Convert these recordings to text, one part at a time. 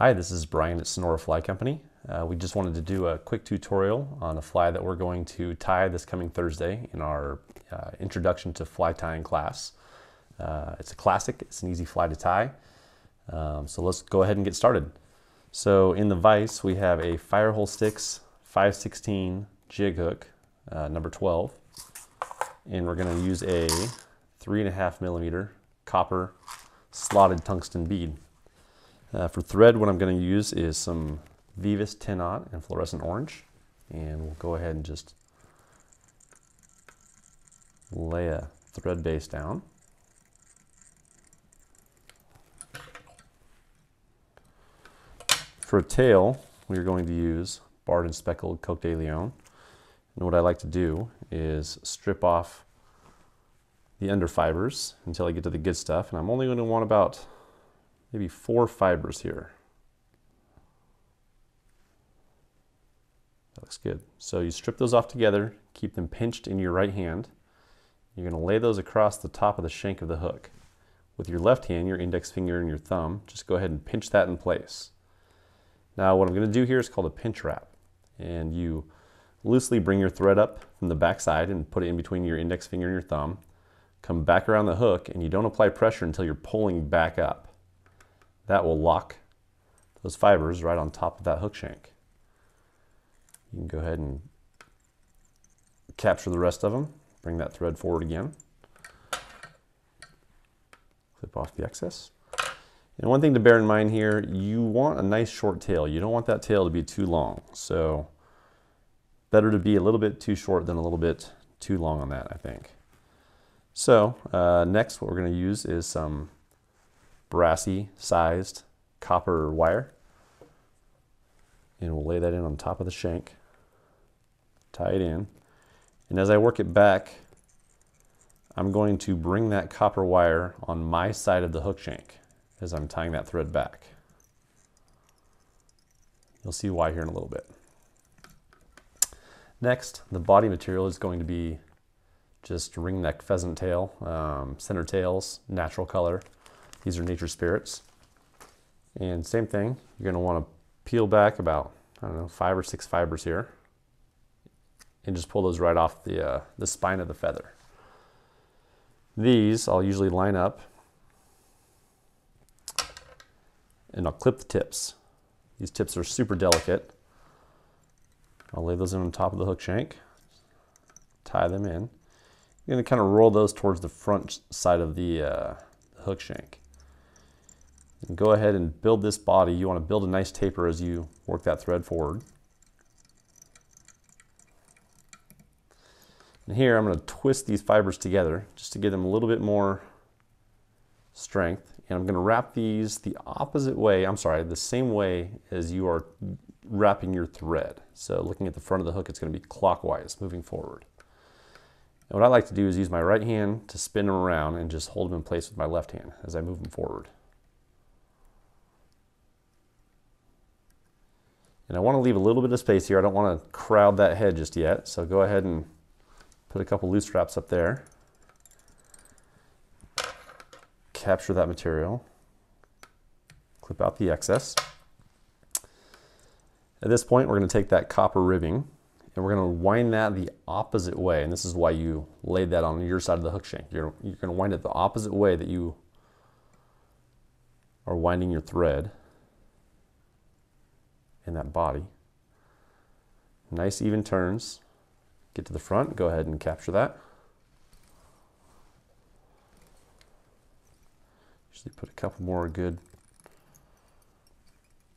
Hi, this is Brian at Sonora Fly Company. Uh, we just wanted to do a quick tutorial on a fly that we're going to tie this coming Thursday in our uh, Introduction to Fly Tying class. Uh, it's a classic, it's an easy fly to tie. Um, so let's go ahead and get started. So in the vise we have a Firehole Sticks 516 jig hook, uh, number 12. And we're going to use a three and a half millimeter copper slotted tungsten bead. Uh, for thread, what I'm going to use is some Veevus 10-aught and fluorescent orange. And we'll go ahead and just lay a thread base down. For a tail, we're going to use barred and speckled Coq de Leon. And what I like to do is strip off the under fibers until I get to the good stuff. And I'm only going to want about maybe four fibers here. That looks good. So you strip those off together, keep them pinched in your right hand. You're going to lay those across the top of the shank of the hook. With your left hand, your index finger and your thumb, just go ahead and pinch that in place. Now what I'm going to do here is called a pinch wrap. And you loosely bring your thread up from the back side and put it in between your index finger and your thumb. Come back around the hook and you don't apply pressure until you're pulling back up. That will lock those fibers right on top of that hook shank. You can go ahead and capture the rest of them. Bring that thread forward again. Clip off the excess. And one thing to bear in mind here, you want a nice short tail. You don't want that tail to be too long. So better to be a little bit too short than a little bit too long on that, I think. So uh, next what we're going to use is some Brassie sized copper wire. And we'll lay that in on top of the shank, tie it in. And as I work it back, I'm going to bring that copper wire on my side of the hook shank as I'm tying that thread back. You'll see why here in a little bit. Next, the body material is going to be just ring neck pheasant tail, um, center tails, natural color. These are Nature's Spirit. And same thing, you're gonna wanna peel back about, I don't know, five or six fibers here and just pull those right off the, uh, the spine of the feather. These I'll usually line up and I'll clip the tips. These tips are super delicate. I'll lay those in on top of the hook shank, tie them in. You're gonna kind of roll those towards the front side of the, uh, the hook shank. And go ahead and build this body. You want to build a nice taper as you work that thread forward. And here I'm going to twist these fibers together just to give them a little bit more strength. And I'm going to wrap these the opposite way, I'm sorry, the same way as you are wrapping your thread. So looking at the front of the hook, it's going to be clockwise moving forward. And what I like to do is use my right hand to spin them around and just hold them in place with my left hand as I move them forward. And I want to leave a little bit of space here. I don't want to crowd that head just yet. So go ahead and put a couple loose straps up there. Capture that material. Clip out the excess. At this point, we're going to take that copper ribbing and we're going to wind that the opposite way. And this is why you laid that on your side of the hook shank. You're, you're going to wind it the opposite way that you are winding your thread that body. Nice even turns. Get to the front, go ahead and capture that. Usually put a couple more good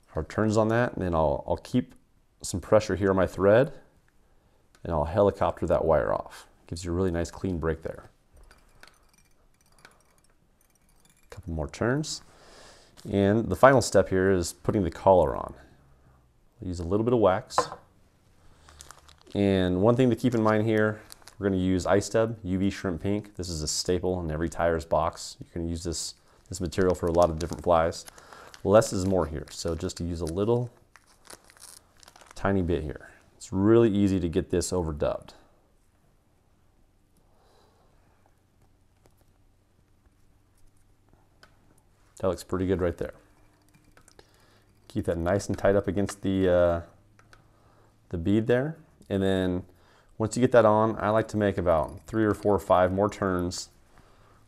hard turns on that, and then I'll, I'll keep some pressure here on my thread, and I'll helicopter that wire off. Gives you a really nice clean break there. A couple more turns. And the final step here is putting the collar on use a little bit of wax. And one thing to keep in mind here, we're going to use Ice Dub UV Shrimp Pink. This is a staple in every tier's box. You can use this, this material for a lot of different flies. Less is more here, so just to use a little tiny bit here. It's really easy to get this overdubbed. That looks pretty good right there. Keep that nice and tight up against the, uh, the bead there. And then once you get that on, I like to make about three or four or five more turns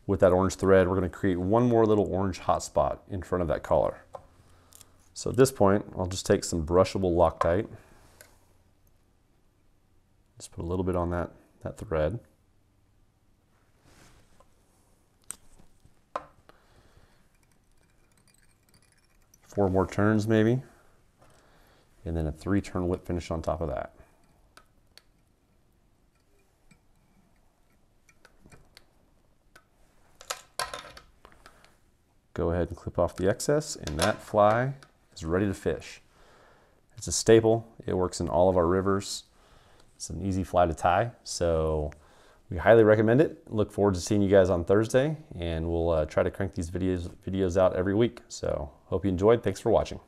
with that orange thread. We're gonna create one more little orange hot spot in front of that collar. So at this point, I'll just take some brushable Loctite. Just put a little bit on that, that thread. Four more turns maybe. And then a three turn whip finish on top of that. Go ahead and clip off the excess and that fly is ready to fish. It's a staple. It works in all of our rivers. It's an easy fly to tie. So we highly recommend it. Look forward to seeing you guys on Thursday and we'll uh, try to crank these videos, videos out every week. So hope you enjoyed. Thanks for watching.